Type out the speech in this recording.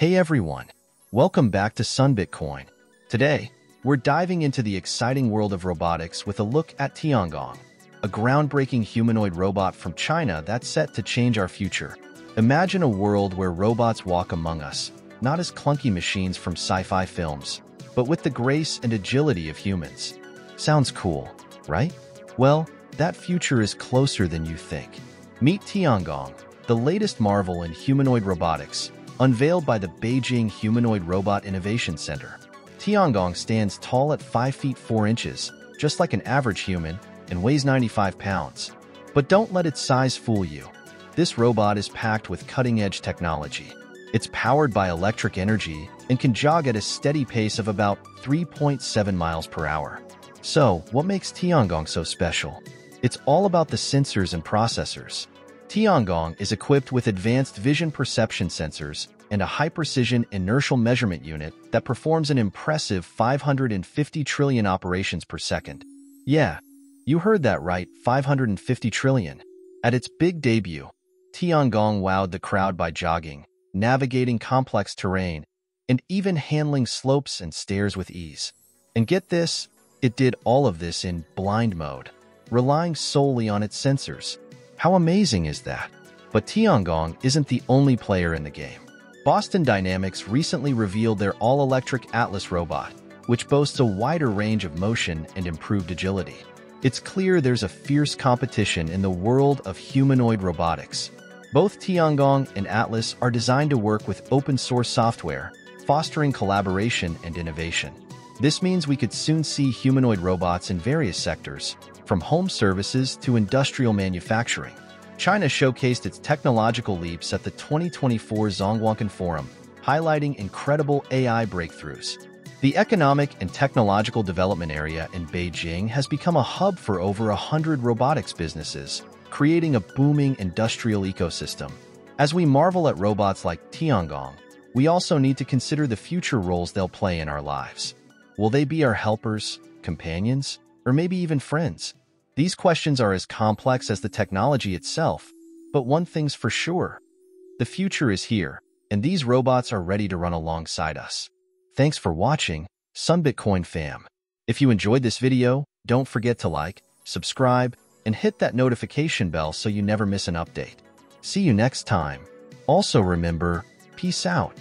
Hey everyone, welcome back to Sun Bitcoin. Today, we're diving into the exciting world of robotics with a look at Tiangong, a groundbreaking humanoid robot from China that's set to change our future. Imagine a world where robots walk among us, not as clunky machines from sci-fi films, but with the grace and agility of humans. Sounds cool, right? Well, that future is closer than you think. Meet Tiangong, the latest marvel in humanoid robotics, unveiled by the Beijing Humanoid Robot Innovation Center. Tiangong stands tall at 5 feet 4 inches, just like an average human, and weighs 95 pounds. But don't let its size fool you. This robot is packed with cutting-edge technology. It's powered by electric energy and can jog at a steady pace of about 3.7 miles per hour. So, what makes Tiangong so special? It's all about the sensors and processors. Tiangong is equipped with advanced vision perception sensors and a high-precision inertial measurement unit that performs an impressive 550 trillion operations per second. Yeah, you heard that right, 550 trillion. At its big debut, Tiangong wowed the crowd by jogging, navigating complex terrain, and even handling slopes and stairs with ease. And get this, it did all of this in blind mode, relying solely on its sensors. How amazing is that? But Tiangong isn't the only player in the game. Boston Dynamics recently revealed their all-electric Atlas robot, which boasts a wider range of motion and improved agility. It's clear there's a fierce competition in the world of humanoid robotics. Both Tiangong and Atlas are designed to work with open-source software, fostering collaboration and innovation. This means we could soon see humanoid robots in various sectors, from home services to industrial manufacturing. China showcased its technological leaps at the 2024 Zhongguancun Forum, highlighting incredible AI breakthroughs. The economic and technological development area in Beijing has become a hub for over 100 robotics businesses, creating a booming industrial ecosystem. As we marvel at robots like Tiangong, we also need to consider the future roles they'll play in our lives. Will they be our helpers, companions, or maybe even friends? These questions are as complex as the technology itself, but one thing's for sure. The future is here, and these robots are ready to run alongside us. Thanks for watching, Sun Bitcoin fam. If you enjoyed this video, don't forget to like, subscribe, and hit that notification bell so you never miss an update. See you next time. Also remember, peace out.